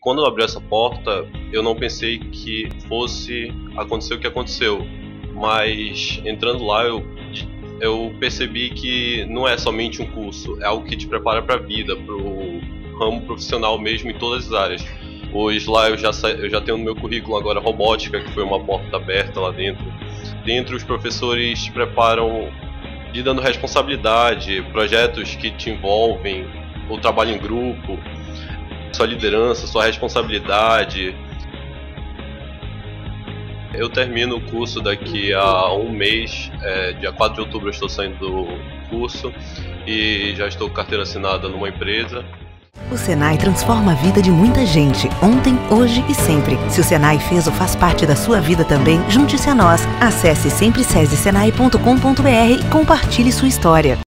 Quando eu abri essa porta, eu não pensei que fosse acontecer o que aconteceu, mas entrando lá eu, eu percebi que não é somente um curso, é algo que te prepara para a vida, para o ramo profissional mesmo em todas as áreas. Hoje lá eu já, eu já tenho no meu currículo agora robótica, que foi uma porta aberta lá dentro. Dentro os professores te preparam de dando responsabilidade, projetos que te envolvem, o trabalho em grupo, sua liderança, sua responsabilidade. Eu termino o curso daqui a um mês, é, dia 4 de outubro eu estou saindo do curso e já estou com carteira assinada numa empresa. O Senai transforma a vida de muita gente, ontem, hoje e sempre. Se o Senai fez ou faz parte da sua vida também, junte-se a nós. Acesse sempre e compartilhe sua história.